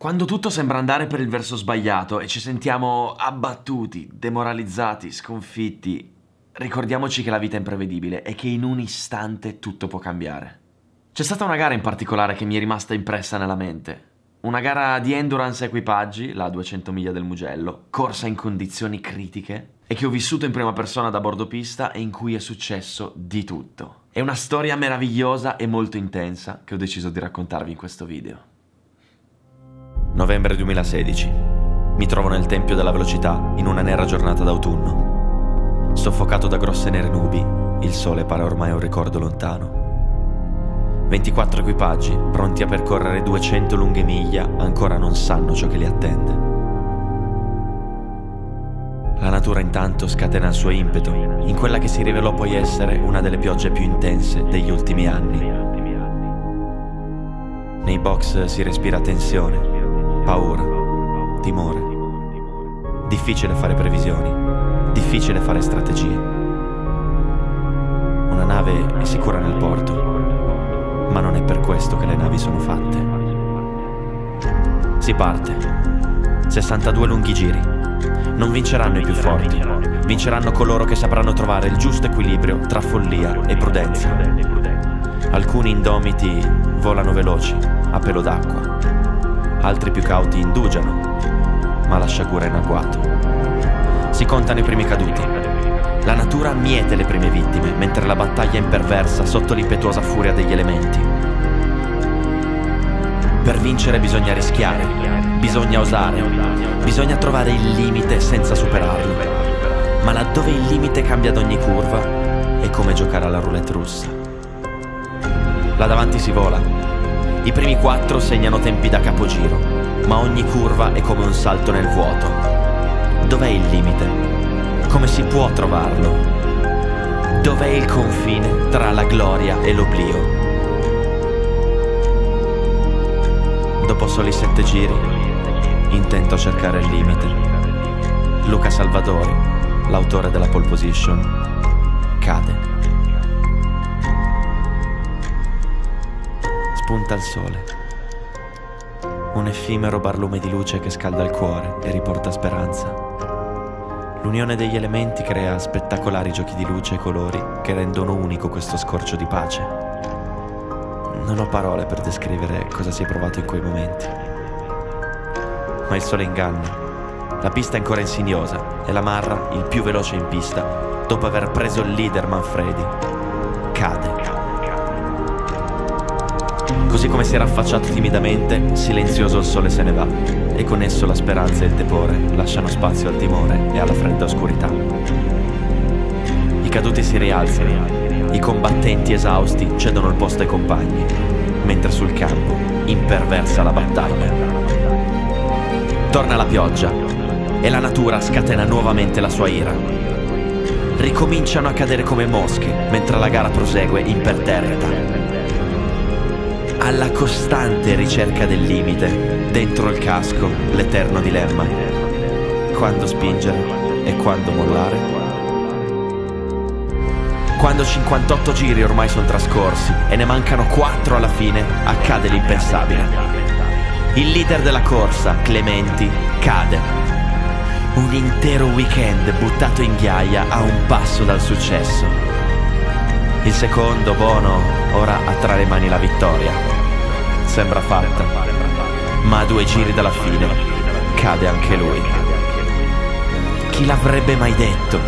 Quando tutto sembra andare per il verso sbagliato e ci sentiamo abbattuti, demoralizzati, sconfitti, ricordiamoci che la vita è imprevedibile e che in un istante tutto può cambiare. C'è stata una gara in particolare che mi è rimasta impressa nella mente. Una gara di endurance equipaggi, la 200 miglia del Mugello, corsa in condizioni critiche e che ho vissuto in prima persona da bordo pista e in cui è successo di tutto. È una storia meravigliosa e molto intensa che ho deciso di raccontarvi in questo video. Novembre 2016. Mi trovo nel Tempio della Velocità in una nera giornata d'autunno. Soffocato da grosse nere nubi, il sole pare ormai un ricordo lontano. 24 equipaggi, pronti a percorrere 200 lunghe miglia, ancora non sanno ciò che li attende. La natura intanto scatena il suo impeto in quella che si rivelò poi essere una delle piogge più intense degli ultimi anni. Nei box si respira tensione, paura, timore. Difficile fare previsioni, difficile fare strategie. Una nave è sicura nel porto, ma non è per questo che le navi sono fatte. Si parte. 62 lunghi giri. Non vinceranno i più forti, vinceranno coloro che sapranno trovare il giusto equilibrio tra follia e prudenza. Alcuni indomiti volano veloci, a pelo d'acqua, altri più cauti indugiano, ma la sciagura è in agguato. Si contano i primi caduti. La natura miete le prime vittime, mentre la battaglia è imperversa sotto l'impetuosa furia degli elementi. Per vincere bisogna rischiare, bisogna osare, bisogna trovare il limite senza superarlo. Ma laddove il limite cambia ad ogni curva, è come giocare alla roulette russa. Là davanti si vola, i primi quattro segnano tempi da capogiro, ma ogni curva è come un salto nel vuoto. Dov'è il limite? Come si può trovarlo? Dov'è il confine tra la gloria e l'oblio? Dopo soli sette giri, intento cercare il limite. Luca Salvadori, l'autore della pole position, spunta il sole. Un effimero barlume di luce che scalda il cuore e riporta speranza. L'unione degli elementi crea spettacolari giochi di luce e colori che rendono unico questo scorcio di pace. Non ho parole per descrivere cosa si è provato in quei momenti. Ma il sole inganna. La pista è ancora insidiosa e la Marra, il più veloce in pista, dopo aver preso il leader Manfredi, Così come si era affacciato timidamente, silenzioso il sole se ne va, e con esso la speranza e il tepore lasciano spazio al timore e alla fredda oscurità. I caduti si rialzano, i combattenti esausti cedono il posto ai compagni, mentre sul campo imperversa la battaglia. Torna la pioggia e la natura scatena nuovamente la sua ira. Ricominciano a cadere come mosche mentre la gara prosegue imperterrita alla costante ricerca del limite, dentro il casco l'eterno dilemma. Quando spingere e quando mollare? Quando 58 giri ormai sono trascorsi e ne mancano 4 alla fine, accade l'impensabile. Il leader della corsa, Clementi, cade. Un intero weekend buttato in ghiaia a un passo dal successo. Il secondo, Bono, ora ha tra le mani la vittoria sembra fatta, ma a due giri dalla fine cade anche lui. Chi l'avrebbe mai detto?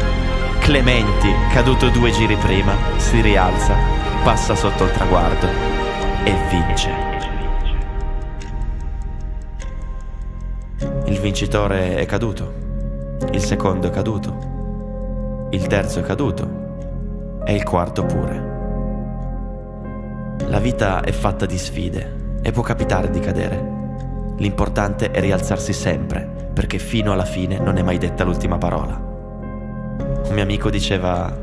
Clementi, caduto due giri prima, si rialza, passa sotto il traguardo e vince. Il vincitore è caduto, il secondo è caduto, il terzo è caduto e il quarto pure. La vita è fatta di sfide e può capitare di cadere. L'importante è rialzarsi sempre, perché fino alla fine non è mai detta l'ultima parola. Un mio amico diceva,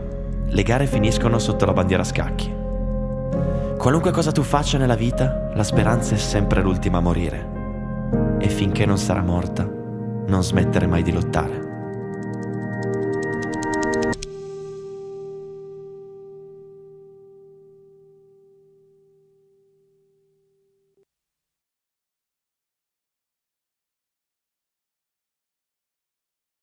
le gare finiscono sotto la bandiera a scacchi. Qualunque cosa tu faccia nella vita, la speranza è sempre l'ultima a morire. E finché non sarà morta, non smettere mai di lottare.